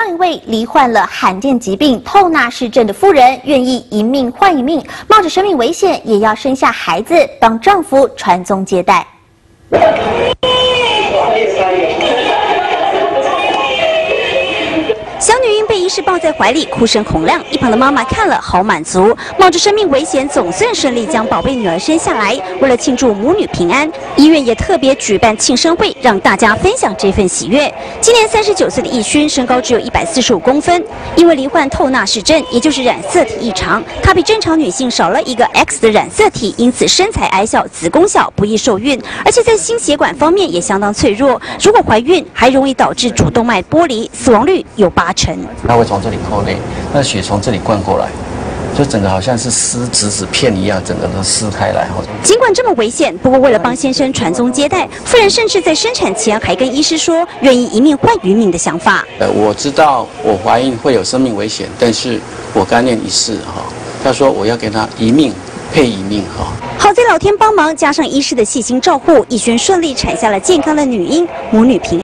上一位罹患了罕见疾病透纳氏症的妇人，愿意一命换一命，冒着生命危险也要生下孩子，帮丈夫传宗接代。婴被医师抱在怀里，哭声洪亮。一旁的妈妈看了好满足，冒着生命危险，总算顺利将宝贝女儿生下来。为了庆祝母女平安，医院也特别举办庆生会，让大家分享这份喜悦。今年三十九岁的易勋，身高只有一百四十五公分，因为罹患透纳氏症，也就是染色体异常，她比正常女性少了一个 X 的染色体，因此身材矮小，子宫小，不易受孕，而且在心血管方面也相当脆弱。如果怀孕，还容易导致主动脉剥离，死亡率有八。成会从这里扣泪，那血从这里灌过来，就整个好像是撕纸纸片一样，整个都撕开来。尽管这么危险，不过为了帮先生传宗接代，夫人甚至在生产前还跟医师说愿意一命换一命的想法。呃，我知道我怀孕会有生命危险，但是我甘愿一试哈。他说我要给他一命配一命哈。好在老天帮忙，加上医师的细心照顾，逸轩顺利产下了健康的女婴，母女平。